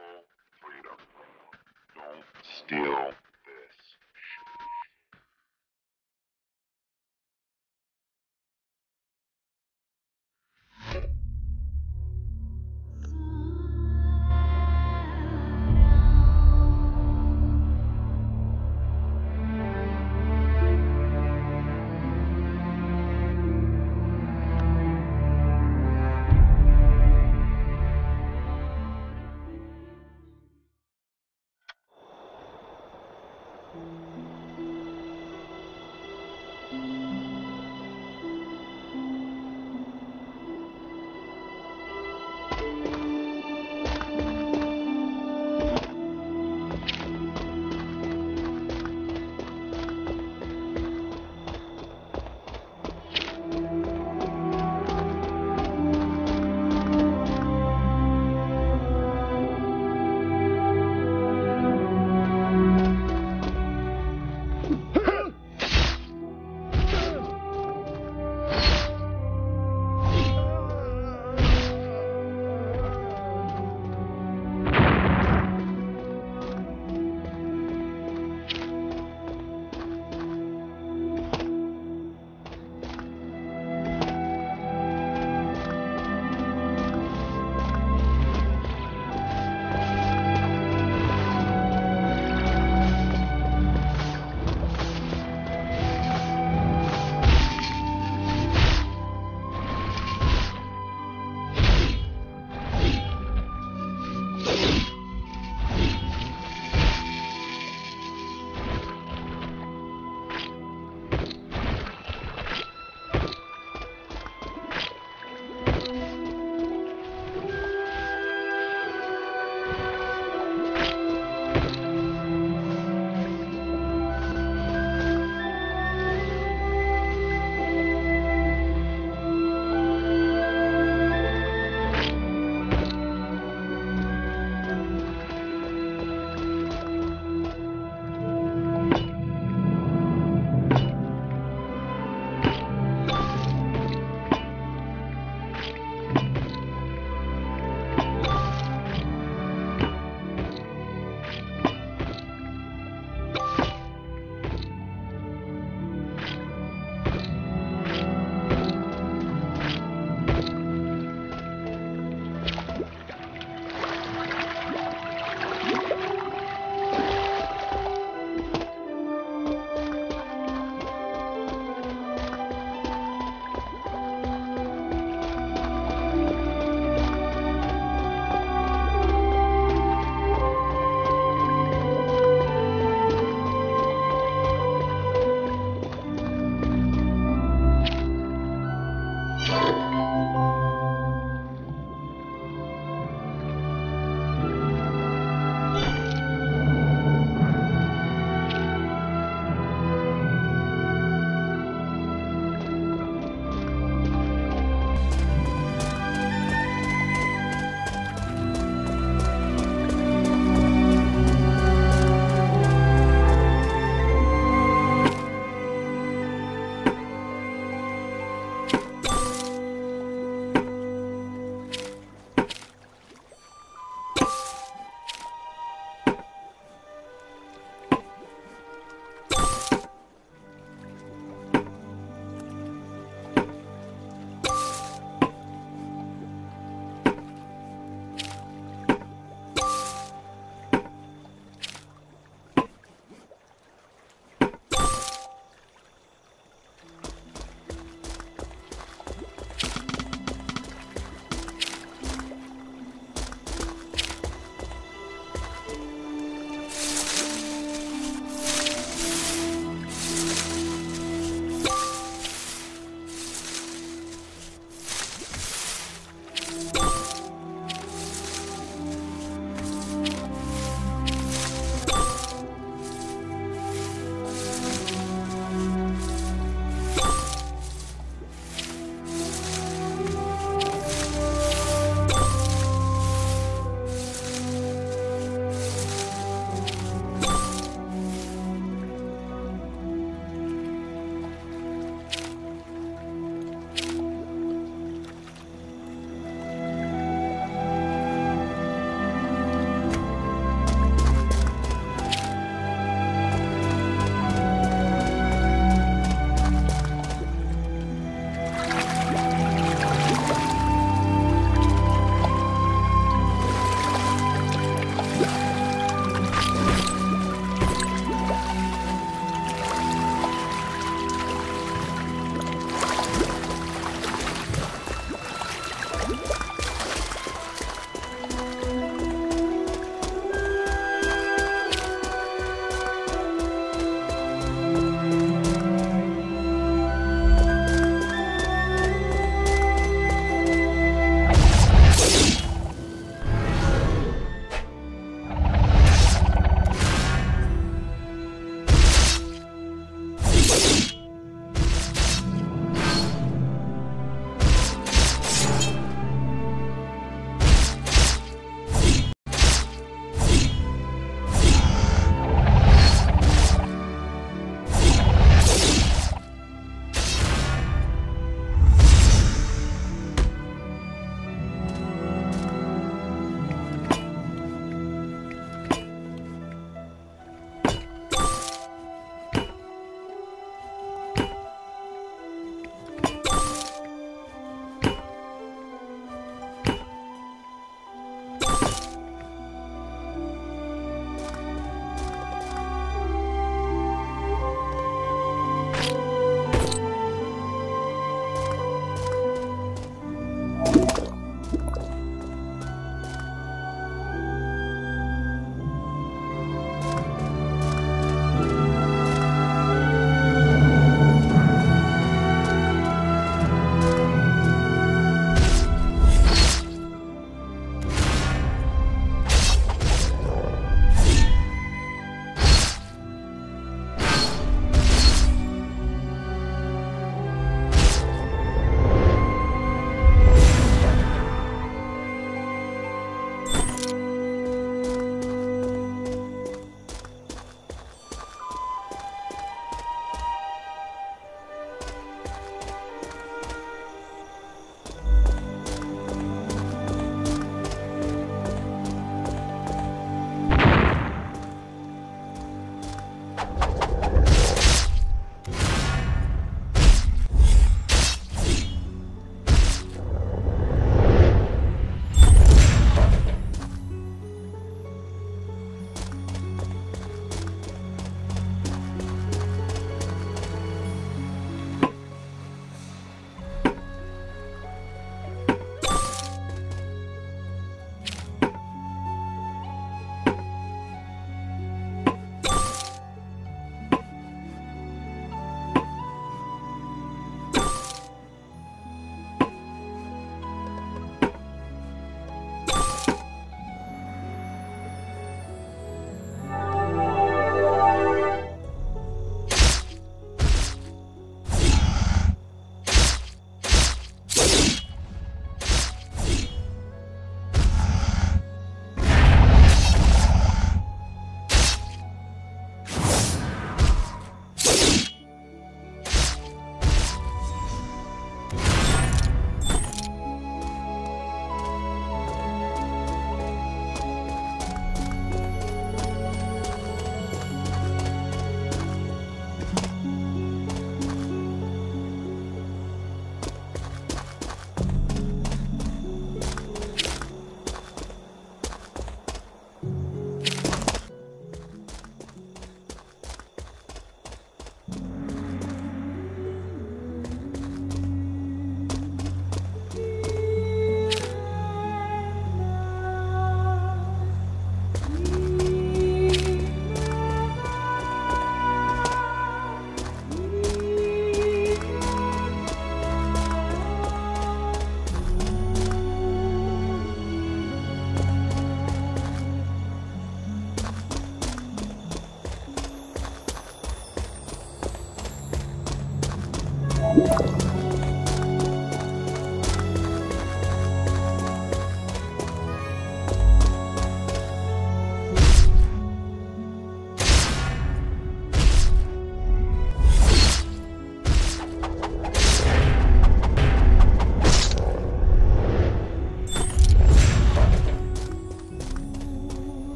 full freedom. Don't steal